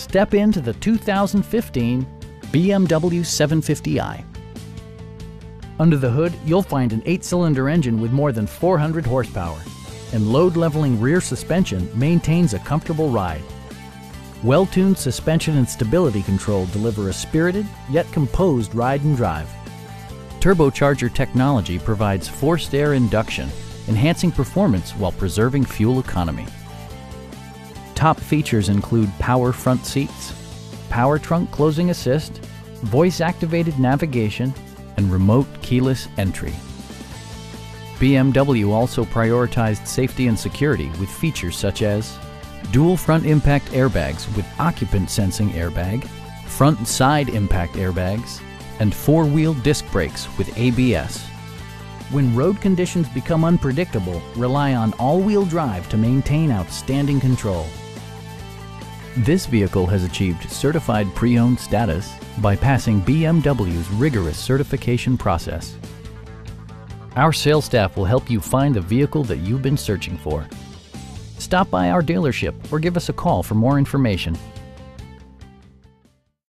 Step into the 2015 BMW 750i. Under the hood, you'll find an eight-cylinder engine with more than 400 horsepower, and load-leveling rear suspension maintains a comfortable ride. Well-tuned suspension and stability control deliver a spirited yet composed ride and drive. Turbocharger technology provides forced air induction, enhancing performance while preserving fuel economy. Top features include power front seats, power trunk closing assist, voice-activated navigation, and remote keyless entry. BMW also prioritized safety and security with features such as dual front impact airbags with occupant sensing airbag, front and side impact airbags, and four-wheel disc brakes with ABS. When road conditions become unpredictable, rely on all-wheel drive to maintain outstanding control. This vehicle has achieved certified pre-owned status by passing BMW's rigorous certification process. Our sales staff will help you find the vehicle that you've been searching for. Stop by our dealership or give us a call for more information.